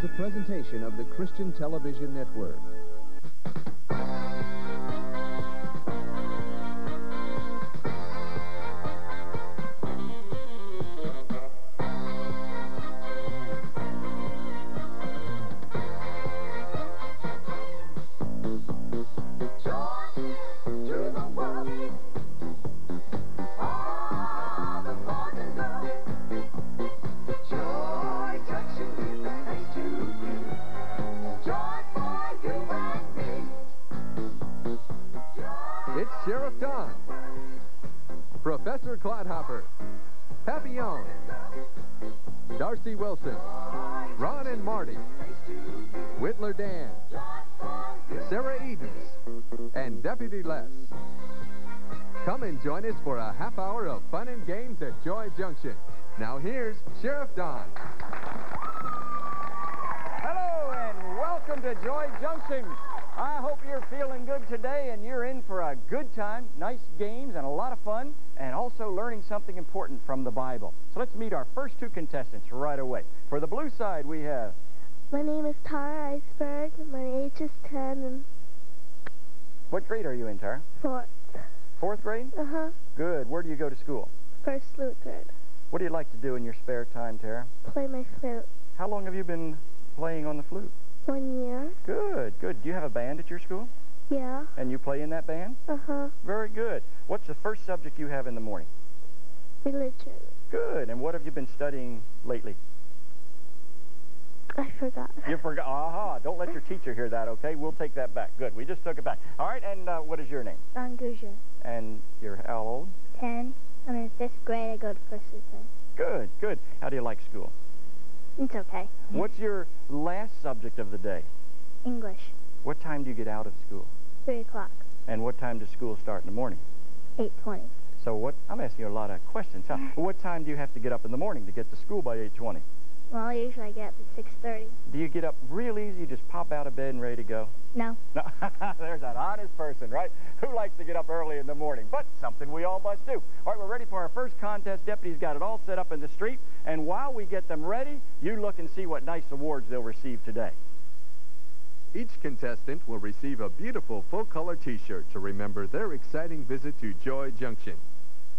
is a presentation of the Christian Television Network. Whittler Dan, Sarah Edens, and Deputy Les. Come and join us for a half hour of fun and games at Joy Junction. Now here's Sheriff Don. Hello and welcome to Joy Junction. I hope you're feeling good today and you're in for a good time, nice games and a lot of fun, and also learning something important from the Bible. So let's meet our first two contestants right away. For the blue side, we have My name is Tara Iceberg. My age is 10 and what grade are you in, Tara? 4. Fourth grade? Uh-huh. Good. Where do you go to school? First Lutheran. What do you like to do in your spare time, Tara? Play my flute. How long have you been playing on the flute? One year. Good, good. Do you have a band at your school? Yeah. And you play in that band? Uh-huh. Very good. What's the first subject you have in the morning? Religion. Good. And what have you been studying lately? I forgot. You forgot. Aha. Don't let your teacher hear that, okay? We'll take that back. Good. We just took it back. All right. And uh, what is your name? Gouger. And you're how old? 10. I'm in 5th grade. I go to First Lutheran. Good, good. How do you like school? It's okay. What's your last subject of the day? English. What time do you get out of school? 3 o'clock. And what time does school start in the morning? 8.20. So what? I'm asking you a lot of questions. Huh? What time do you have to get up in the morning to get to school by 8:20? Well, usually I get up at 6.30. Do you get up real easy? You just pop out of bed and ready to go? No. No, there's that honest person, right? Who likes to get up early in the morning? But something we all must do. All right, we're ready for our first contest. Deputy's got it all set up in the street. And while we get them ready, you look and see what nice awards they'll receive today. Each contestant will receive a beautiful full-color T-shirt to remember their exciting visit to Joy Junction.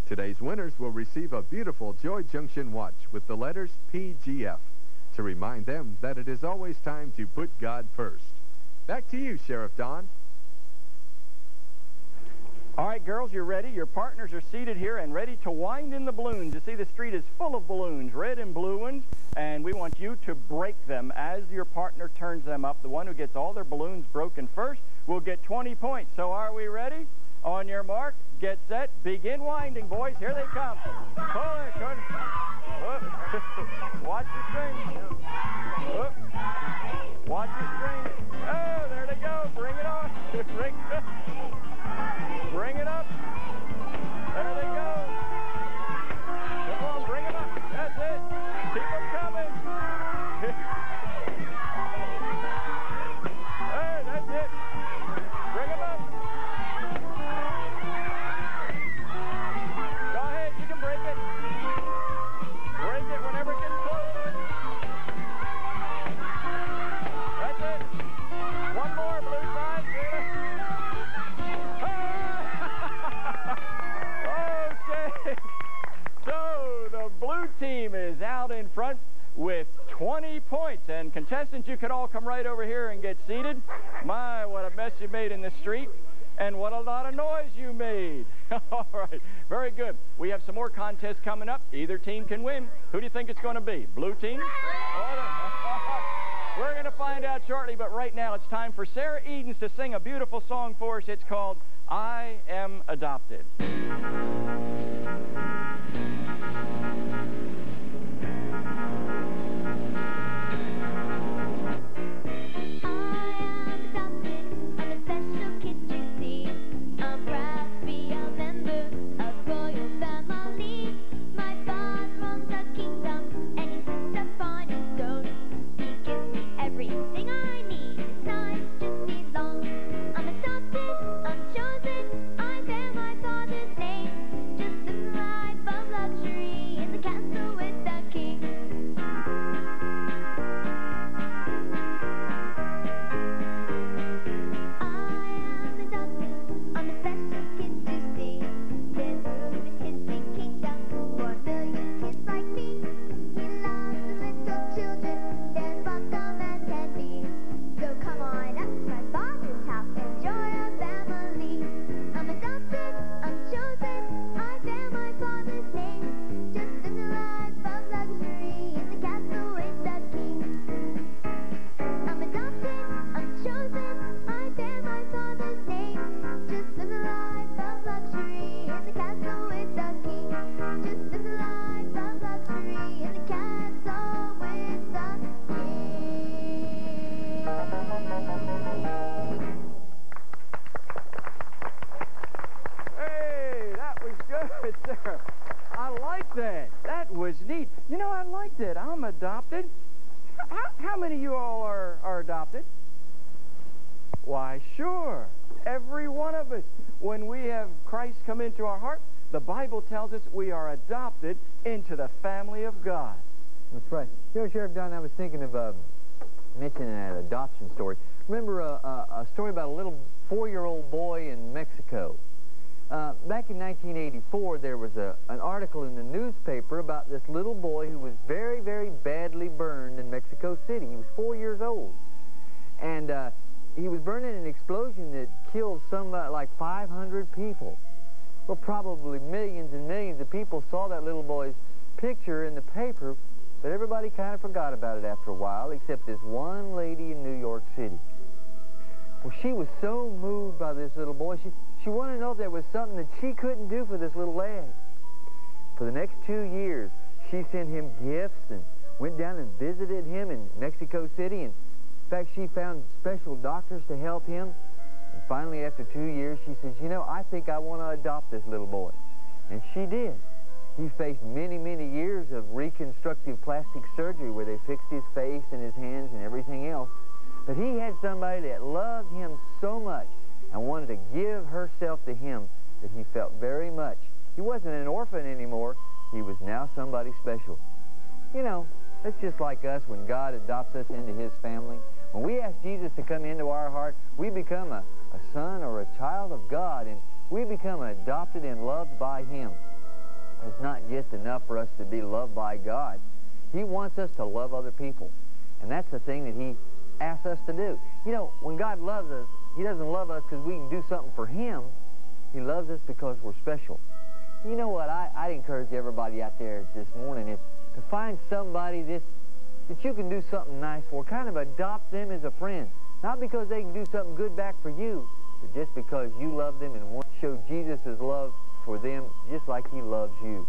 Today's winners will receive a beautiful Joy Junction watch with the letters PGF to remind them that it is always time to put God first. Back to you, Sheriff Don. All right, girls, you're ready. Your partners are seated here and ready to wind in the balloons. You see, the street is full of balloons, red and blue ones, and we want you to break them as your partner turns them up. The one who gets all their balloons broken first will get 20 points. So are we ready? On your mark, get set, begin winding, boys. Here they come. Pull it. Turn. Watch your string. Watch your string. Oh, there they go. Bring it on. Bring it up. Team can win. Who do you think it's going to be? Blue team? We're going to find out shortly, but right now it's time for Sarah Edens to sing a beautiful song for us. It's called I Am Adopted. Why, sure. Every one of us. When we have Christ come into our heart, the Bible tells us we are adopted into the family of God. That's right. You know, Sheriff Don, I was thinking of uh, mentioning an adoption story. Remember a, a, a story about a little four-year-old boy in Mexico? Uh, back in 1984, there was a, an article in the newspaper about this little boy who was very, very badly burned in Mexico City. He was four years old. And uh, he was burning an explosion that killed some uh, like 500 people. Well, probably millions and millions of people saw that little boy's picture in the paper, but everybody kind of forgot about it after a while, except this one lady in New York City. Well, she was so moved by this little boy, she, she wanted to know if there was something that she couldn't do for this little lad. For the next two years, she sent him gifts and went down and visited him in Mexico City. And fact, she found special doctors to help him. And finally, after two years, she says, you know, I think I want to adopt this little boy. And she did. He faced many, many years of reconstructive plastic surgery where they fixed his face and his hands and everything else. But he had somebody that loved him so much and wanted to give herself to him that he felt very much. He wasn't an orphan anymore. He was now somebody special. You know, it's just like us when God adopts us into his family. When we ask Jesus to come into our heart, we become a, a son or a child of God, and we become adopted and loved by him. It's not just enough for us to be loved by God. He wants us to love other people. And that's the thing that he asks us to do. You know, when God loves us, he doesn't love us because we can do something for him. He loves us because we're special. You know what? I, I'd encourage everybody out there this morning if, to find somebody this, that you can do something nice for. Kind of adopt them as a friend. Not because they can do something good back for you, but just because you love them and want to show Jesus' love for them just like he loves you.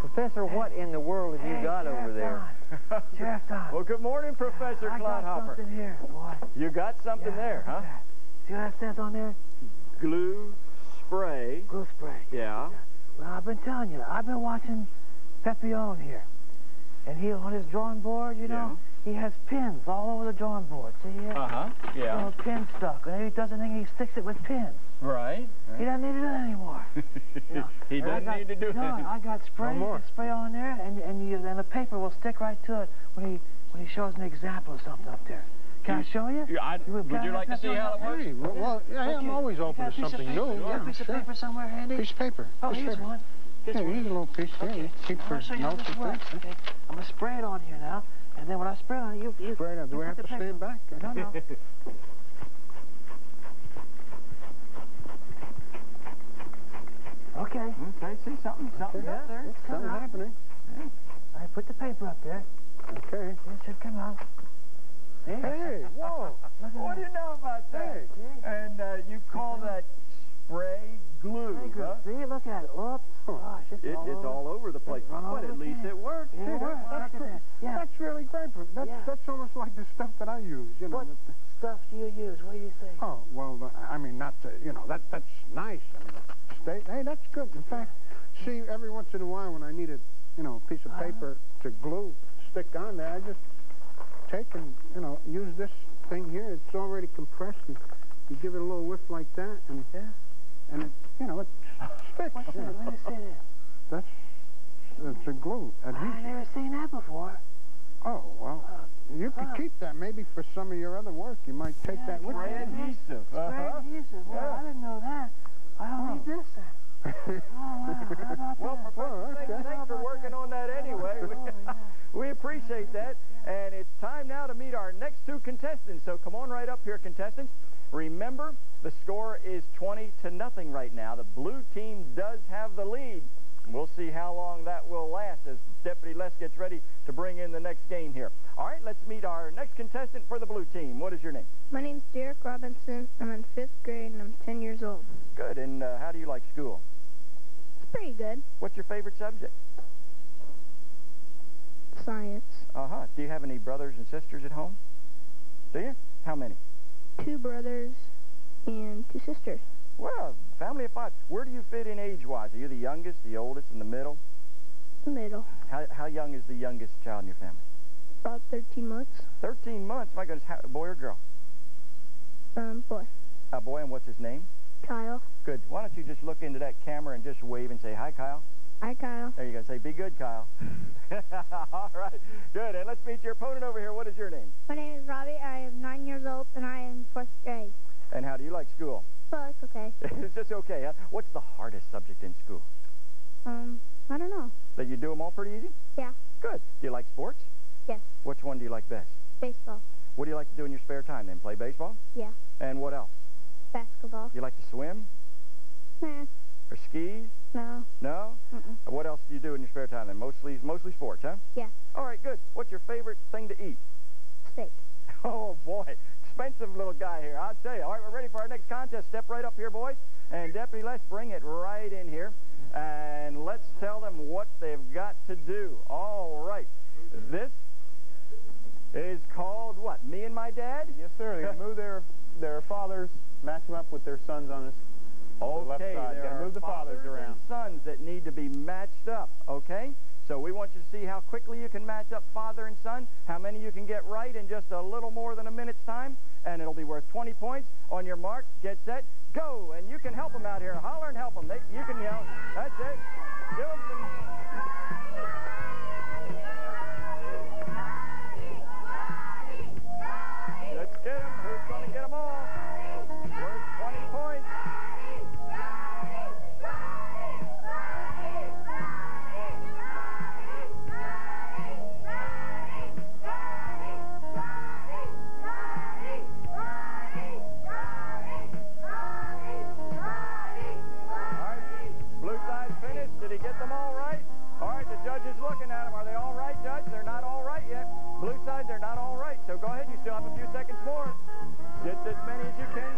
Professor, what in the world have you Hey, got Sheriff over there? Don. Sheriff Don. Well, good morning, Professor I got Clodhopper. something here, boy. You got something Yeah, there, huh? that. See what it says on there? Glue, spray. Glue spray. Yeah. Well, I've been telling you, I've been watching Pepione here. And he, on his drawing board, you know, he has pins all over the drawing board. See here? Uh-huh. Yeah. Little pin stuck. And he does anything, he sticks it with pins. Right. He doesn't need to do it anymore. Yeah. he And doesn't got- need to do no, it. I got spray, more. you spray on there, and and you and the paper will stick right to it when he when he shows an example of something up there. Can I show you? Yeah, I- You would got you it like to see how it works? Hey, well, well yeah, Okay. I'm always open to a piece of something new. You got Yeah, a piece sure. of paper somewhere handy? Piece of paper. Oh, piece here's paper. one. Here's Yeah, one. here's a little piece here. Okay. Keep I'm for gonna show you how notes this and works. things. Okay. I'm gonna spray it on here now, and then when I spray it on you, you Spray it on. Do we have to paper- stand back? No, no. okay. Okay, see something, something Yeah, up there. it's coming Something's out. happening. I put the paper up there. Okay. It should come out. See? Hey, whoa. Look at What do you know about that? Hey. And uh, you call that spray glue, Hey, huh? See, look at it. Oops. Gosh, it's, It, all, it's over. all over the place, but at least it works. Yeah, it works. that's, that. Yeah. that's really great. That's, Yeah. that's almost like the stuff that I use, you know. What stuff do you use? What do you say? Oh, well, uh, I mean, not to, you know, that that's nice. I mean, stay, hey, that's good. In fact, see, every once in a while when I need a, you know, piece of Uh-huh. paper to glue, stick on there, I just take and, you know, use this thing here. It's already compressed, and you give it a little whiff like that, and Yeah. And it, you know, it sticks. What's Yeah. that? Let me see that. That's it's a glue Adhesive. I adhesive. never seen that before. Oh well, Uh, you could huh. keep that maybe for some of your other work. You might take Yeah, that with you. adhesive. Spray Uh-huh. adhesive. Well, Yeah. I didn't know that. I don't Oh. need this then. Oh, wow. Well, that? Professor, Well, thanks, okay. thanks for working on that anyway. Oh, yeah. We appreciate that. And it's time now to meet our next two contestants. So come on right up here, contestants. Remember, the score is 20 to nothing right now. The blue team does have the lead. We'll see how long that will last as Deputy Les gets ready to bring in the next game here. All right, let's meet our next contestant for the blue team. What is your name? My name's Derek Robinson. I'm in fifth grade and I'm 10 years old. Good. And uh, how do you like school? It's pretty good. What's your favorite subject? Science. Uh-huh. Do you have any brothers and sisters at home? Do you? How many? Two brothers and two sisters. Well, family of five. Where do you fit in age-wise? Are you the youngest, the oldest, in the middle? middle. How, how young is the youngest child in your family? About 13 months. 13 months. My goodness, how, boy or girl? Um, boy. A boy, and what's his name? Kyle. Good. Why don't you just look into that camera and just wave and say, hi, Kyle? Hi, Kyle. There you go. Say, be good, Kyle. All right. Good. And let's meet your opponent over here. What is your name? My name is Robbie. I am nine years old, fourth grade. And how do you like school? Well, it's okay. it's just okay, huh? What's the hardest subject in school? Um, I don't know. That you do them all pretty easy? Yeah. Good. Do you like sports? Yes. Which one do you like best? Baseball. What do you like to do in your spare time then? Play baseball? Yeah. And what else? Basketball. You like to swim? Nah. Or skis? No. No? Mm-mm. What else do you do in your spare time then? Mostly, mostly sports, huh? Yeah. All right, good. What's your favorite thing to eat? Steak. Oh, boy. Expensive little guy here, I'll tell you. All right, we're ready for our next contest. Step right up here, boys. And Deputy, let's bring it right in here. And let's tell them what they've got to do. All right. This is called what? Me and my dad? Yes, sir. They gotta move their their fathers, match them up with their sons on this Okay, left side. there move the fathers fathers around. sons that need to be matched up, okay? So we want you to see how quickly you can match up father and son, how many you can get right in just a little more than a minute's time, and it'll be worth 20 points. On your mark, get set, go! And you can help them out here. Holler and help them. They, you can yell. That's it. Give them some... as many as you can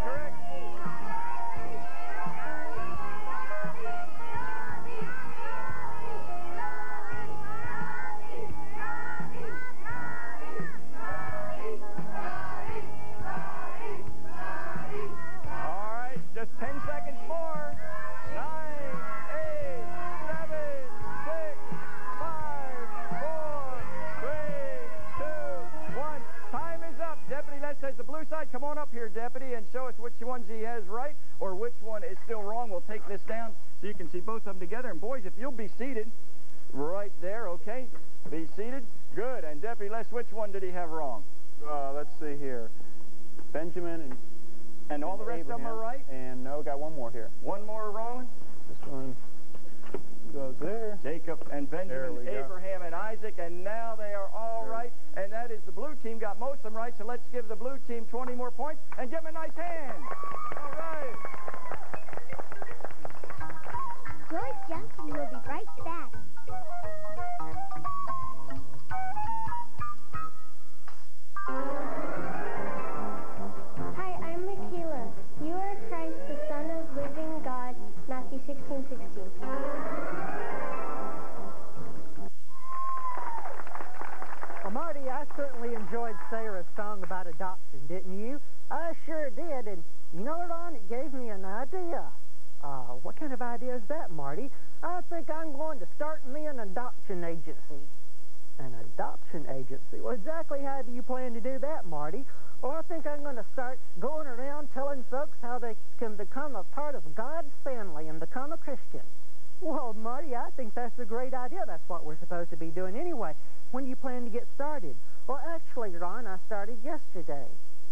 there. Jacob and Benjamin, we go. Abraham and Isaac, and now they are all There. right. And that is the blue team got most of them right, so let's give the blue team 20 more points and give them a nice hand. All right. Joy Junction will be right back. I certainly enjoyed Sarah's song about adoption, didn't you? I sure did, and you know, Ron, it gave me an idea. Uh, what kind of idea is that, Marty? I think I'm going to start me an adoption agency. An adoption agency? Well, exactly how do you plan to do that, Marty? Well, I think I'm going to start going around telling folks how they can become a part of God's family and become a Christian. Well, Marty, I think that's a great idea. That's what we're supposed to be doing anyway. When do you plan to get started? Well, actually, Ron, I started yesterday.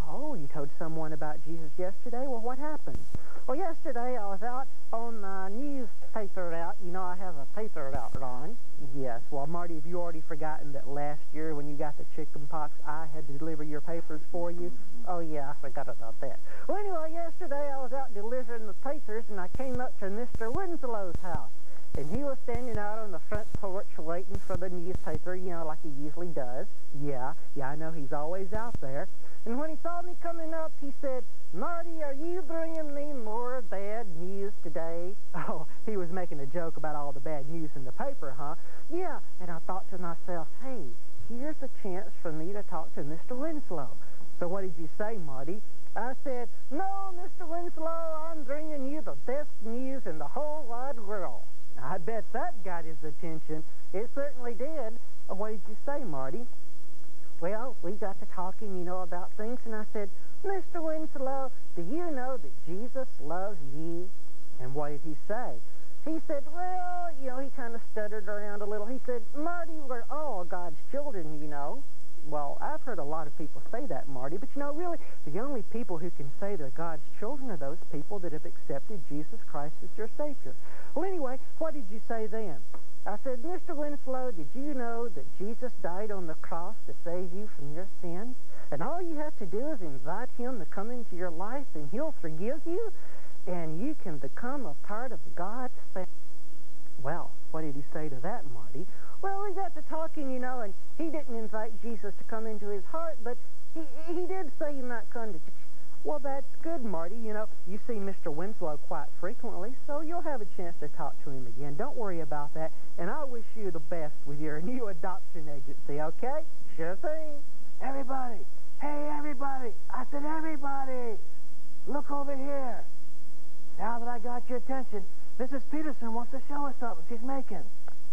Oh, you told someone about Jesus yesterday? Well, what happened? Well, yesterday I was out on the newspaper route. You know, I have a paper route, Ron. Yes. Well, Marty, have you already forgotten that last year when you got the chicken pox, I had to deliver your papers for you? Oh, yeah, I forgot about that. Well, anyway, yesterday I was out delivering the papers, and I came up to Mr. Winslow's house. And he was standing out on the front porch waiting for the newspaper, you know, like he usually does. Yeah, yeah, I know he's always out there. And when he saw me coming up, he said, Marty, are you bringing me more bad news today? Oh, he was making a joke about all the bad news in the paper, huh? Yeah, and I thought to myself, hey, here's a chance for me to talk to Mr. Winslow. So what did you say, Marty? I said, no, Mr. Winslow, I'm bringing you the best news in the whole wide world. I bet that got his attention. It certainly did. What did you say, Marty? Well, we got to talking, you know, about things, and I said, Mr. Winslow, do you know that Jesus loves ye? And what did he say? He said, well, you know, he kind of stuttered around a little. He said, Marty, we're all God's children, you know. Well, I've heard a lot of people say that, Marty, but you know, really, the only people who can say they're God's children are those people that have accepted Jesus Christ as their Savior. Well, anyway, what did you say then? I said, Mr. Winslow, did you know that Jesus died on the cross to save you from your sins? And all you have to do is invite him to come into your life, and he'll forgive you, and you can become a part of God's family. Well, what did he say to that, Marty? Well, we got to talking, you know, and he didn't invite Jesus to come into his heart, but he, he did say he might come to church. Well, that's good, Marty. You know, you see Mr. Winslow quite frequently, so you'll have a chance to talk to him again. Don't worry about that. And I wish you the best with your new adoption agency, okay? Sure thing. Everybody, hey, everybody. I said, everybody, look over here. Now that I got your attention, Mrs. Peterson wants to show us something she's making.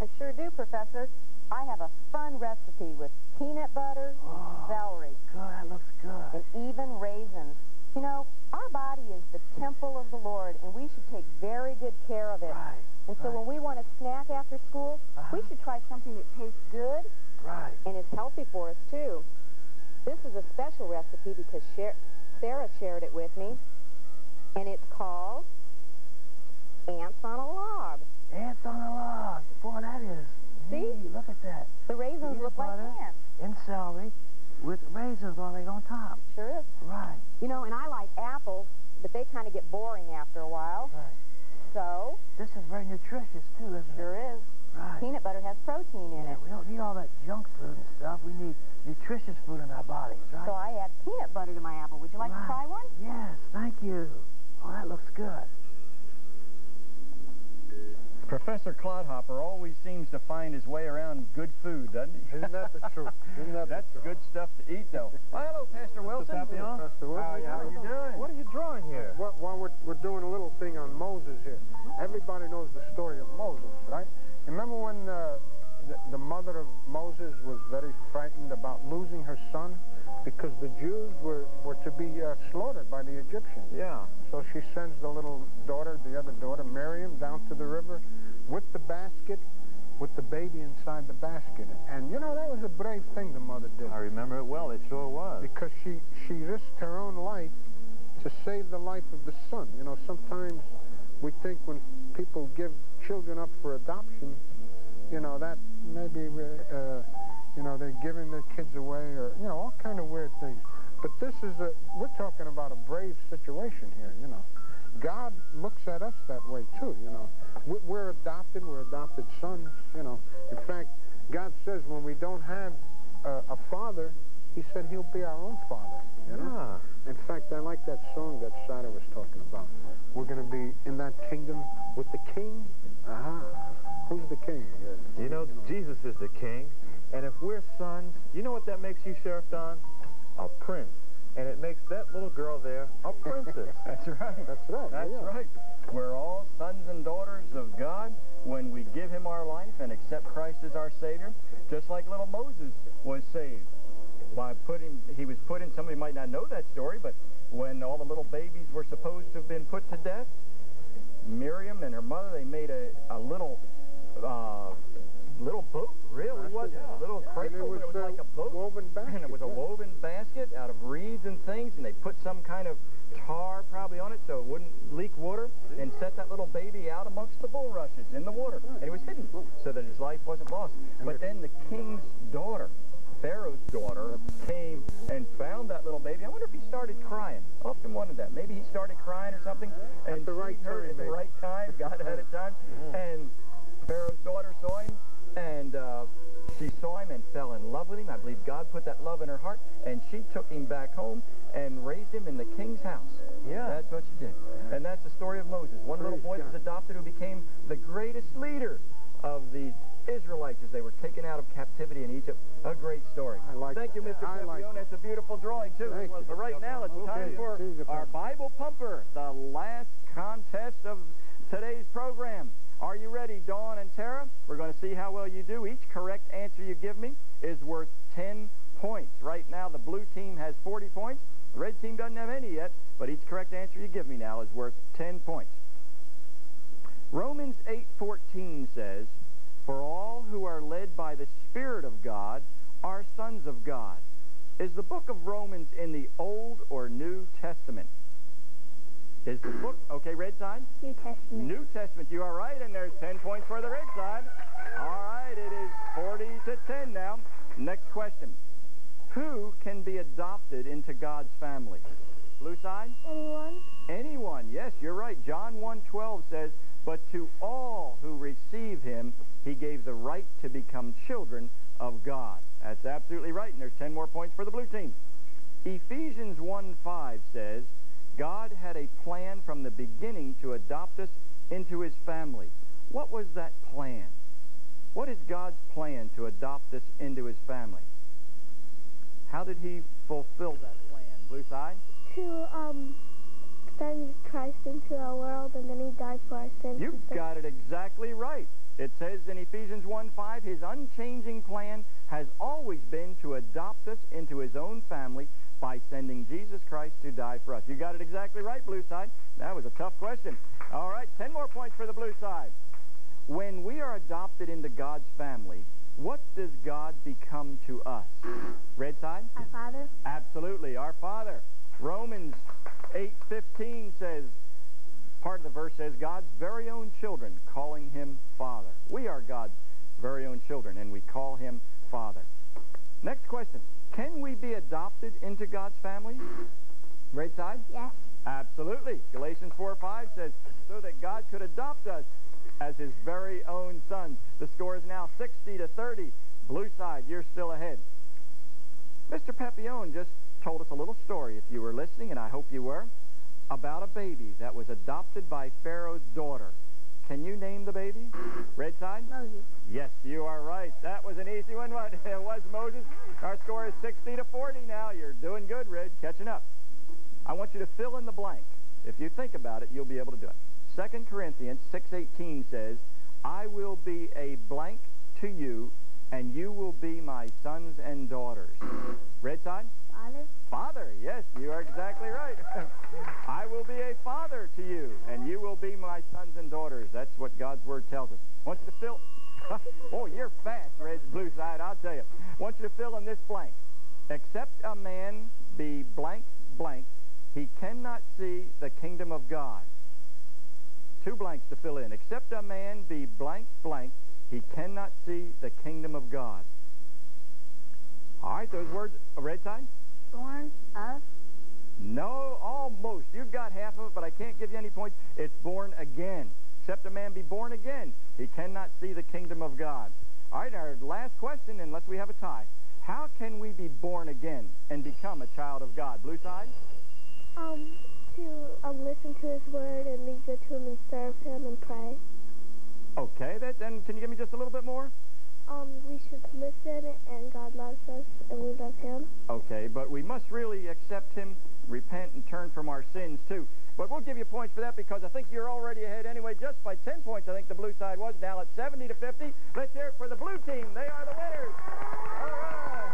I sure do, Professor. I have a fun recipe with peanut butter, Oh. celery, Good, that looks good. and even raisins. You know, our body is the temple of the Lord, and we should take very good care of it. Right, And so right. when we want a snack after school, we Uh-huh. should try something that tastes good Right. and is healthy for us, too. This is a special recipe because Sarah shared it with me, and it's called Ants on a Log. Ants on a log. Boy, that is See? neat. Look at that. The raisins Peanut look like ants. And celery with raisins on it on top. Sure is. Right, You know, and I like apples, but they kind of get boring after a while. right. So, This is very nutritious, too, isn't it? sure is. Right. Peanut butter has protein in it. Yeah, it. we don't need all that junk food and stuff. We need nutritious food in our bodies, right? So I add peanut butter to my apple. Would you like Right. to try one? Yes, thank you. Oh, that looks good. Professor Clodhopper always seems to find his way around good food, doesn't he? Isn't that the truth? Isn't that That's the truth? good stuff to eat, though. Well, hello, Pastor Wilson. Adopted, adopted sons, you know. In fact, God says when we don't have a, a father, he said he'll be our own father, you know. Yeah. In fact, I like that song that Sarah was talking about. We're going to be in that kingdom with the king. Aha. Who's the king? Uh, You know, Jesus is the king. And if we're sons, you know what that makes you, Sheriff Don? A prince. And it makes that little girl there a princess. That's right. That's right. That's yeah. right. We're all sons and daughters of God when we give him our life and accept Christ as our Savior, just like little Moses was saved. By putting, he was put in, somebody might not know that story, but when all the little babies were supposed to have been put to death, Miriam and her mother, they made a, a little, uh, little boat, really, Basket, wasn't it? yeah. A little And cradle, it was, but it was like a boat. woven And it was a basket, woven basket out of reeds and things, and they put some kind of tar probably on it so it wouldn't leak water, and set that little baby out amongst the bulrushes in the water. And it was hidden so that his life wasn't lost. But then the king's daughter, Pharaoh's daughter, came and found that little baby. I wonder if he started crying. I often wondered that. Maybe he started crying or something. And the right time, At the right time. God had a time. And Pharaoh's daughter saw him, and uh, she saw him and fell in love with him. I believe God put that love in her heart, and she took him back home and raised him in the king's house. Yeah. That's what she did. And that's the story of Moses. One little boy boy was adopted who became the greatest leader of the Israelites as they were taken out of captivity in Egypt. A great story. I like Thank you. Mr. I like Capione. That's a beautiful drawing, too. Thank you. But right now, it's time for our Bible Pumper, the last contest of today's program. Are you ready, Dawn and Tara? We're going to see how well you do. Each correct answer you give me is worth 10 points. Right now, the blue team has 40 points. The red team doesn't have any yet, but each correct answer you give me now is worth 10 points. Romans 8:14 says, "For all who are led by the Spirit of God are sons of God." Is the book of Romans in the Old or New Testament? Is the book, okay, red side? New Testament. New Testament. You are right, and there's 10 points for the red side. All right, it is 40 to 10 now. Next question. Who can be adopted into God's family? Blue side? Anyone? Anyone. Yes, you're right. John 1.12 says, But to all who receive him, he gave the right to become children of God. That's absolutely right, and there's 10 more points for the blue team. Ephesians 1.5 says, God had a plan from the beginning to adopt us into his family. What was that plan? What is God's plan to adopt us into his family? How did he fulfill that plan? Blue side? To um, send Christ into our world, and then he died for our sins. You got it exactly right. It says in Ephesians 1.5, his unchanging plan has always been to adopt us into his own family by sending Jesus Christ to die for us. You got it exactly right, blue side. That was a tough question. All right, 10 more points for the blue side. When we are adopted into God's family, what does God become to us? Red side? Our Father? Absolutely, our Father. Romans 8.15 says, part of the verse says, God's very own children calling him Father. We are God's very own children, and we call him Father. Next question. Can we be adopted into God's family? Right side? Yes. Absolutely. Galatians 4 5 says, so that God could adopt us as his very own sons. The score is now 60 to 30. Blue side, you're still ahead. Mr. Pepione just told us a little story, if you were listening, and I hope you were, about a baby that was adopted by Pharaoh's daughter. Can you name the baby? Red side? Moses. Yes, you are right. That was an easy one. What? It was Moses. Our score is 60 to 40 now. You're doing good, Red. Catching up. I want you to fill in the blank. If you think about it, you'll be able to do it. 2 Corinthians 6.18 says, I will be a blank to you, and you will be my sons and daughters. Red side? Father. Father, yes, you are exactly right. I will be a father to you, and you will be my sons and daughters. That's what God's Word tells us. Want you to fill... oh, you're fast, red blue side, I'll tell you. Want you to fill in this blank. Except a man be blank, blank, he cannot see the kingdom of God. Two blanks to fill in. Except a man be blank, blank, he cannot see the kingdom of God. All right, those words, red side? Born of? No, almost. You've got half of it, but I can't give you any points. It's born again. Except a man be born again, he cannot see the kingdom of God. All right, our last question, unless we have a tie. How can we be born again and become a child of God? Blue side? Um, to um, listen to his word and be good to him and serve him and pray. Okay, that, then can you give me just a little bit more? Um, we should listen, and God loves us, and we love him. Okay, but we must really accept him, repent, and turn from our sins, too. But we'll give you points for that because I think you're already ahead anyway, just by 10 points, I think the blue side was. Now it's 70 to 50. Let's hear it for the blue team. They are the winners. All right.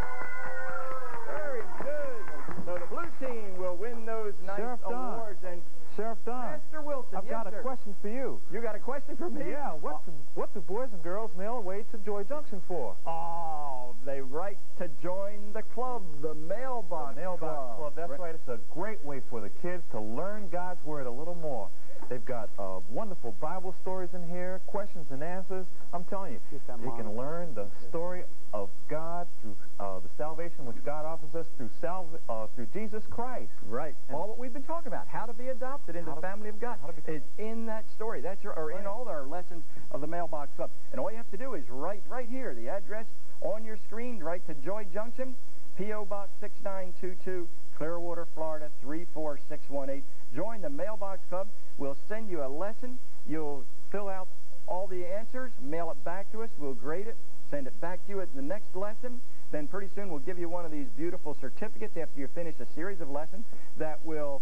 Very good. So the blue team will win those nice Sheriff Don. awards. And Sheriff Don, Pastor Wilson, I've yes, got a sir. question for you. You got a question for me? Yeah, what oh. do, what do boys and girls mail away to Joy Junction for? Oh, they write to join the club, the mailbox, The Mailbox Club. That's right. It's a great way for the kids to learn God's Word a little more. They've got uh, wonderful Bible stories in here, questions and answers. I'm telling you, you can learn the story of God through uh, the salvation which God offers us through salv- uh, through Jesus Christ. Right. And- all what we've been talking about, how to be adopted into the family of God, how to become- is in that story. That's your, or in all our lessons of the Mailbox Club. And all you have to do is write right here, the address on your screen, write to Joy Junction, P.O. Box 6922, Clearwater, Florida 34618. Join the Mailbox Club. We'll send you a lesson. You'll fill out all the answers, mail it back to us. We'll grade it, send it back to you at the next lesson. Then pretty soon we'll give you one of these beautiful certificates after you finish a series of lessons that will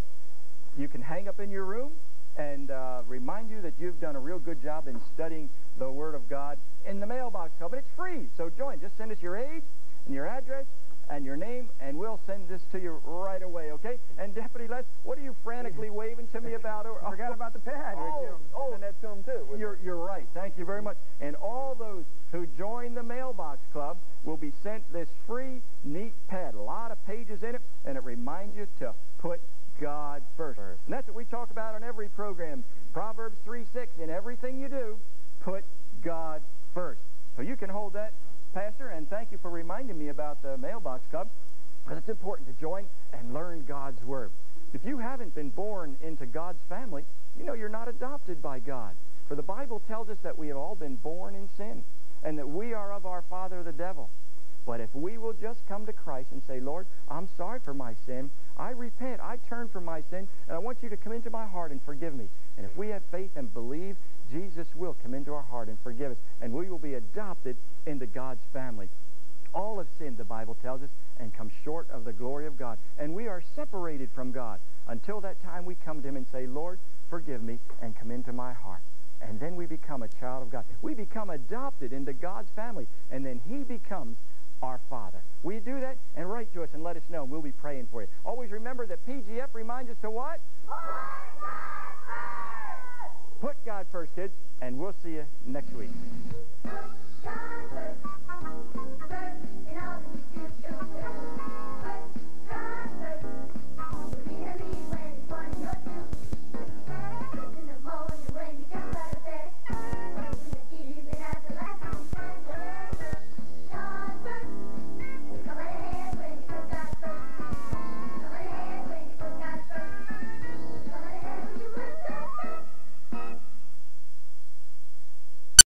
you can hang up in your room and uh, remind you that you've done a real good job in studying the Word of God in the mailbox club. But it's free, so join. Just send us your age and your address and your name, and we'll send this to you right away, okay? And Deputy Les, what are you frantically waving to me about? I forgot about the pad. Oh, oh, send that to him too. You're, you're right. Thank you very much. And all those who join the mailbox club will be sent this free, neat pad. A lot of pages in it, and it reminds you to put God first. first. And that's what we talk about on every program. Proverbs 3:6. In everything you do, put God first. So you can hold that, Pastor, and thank you for reminding me about the mailbox club. But it's important to join and learn God's Word. If you haven't been born into God's family, you know you're not adopted by God. For the Bible tells us that we have all been born in sin and that we are of our father the devil. But if we will just come to Christ and say, Lord, I'm sorry for my sin. I repent. I turn from my sin, and I want you to come into my heart and forgive me. And if we have faith and believe, Jesus will come into our heart and forgive us, and we will be adopted into God's family. All have sinned, the Bible tells us, and come short of the glory of God. And we are separated from God. Until that time, we come to him and say, Lord, forgive me, and come into my heart. And then we become a child of God. We become adopted into God's family, and then he becomes our Father. Will you do that? And write to us and let us know, and we'll be praying for you. Always remember that PGF reminds us to what? Put God first, kids, and we'll see you next week.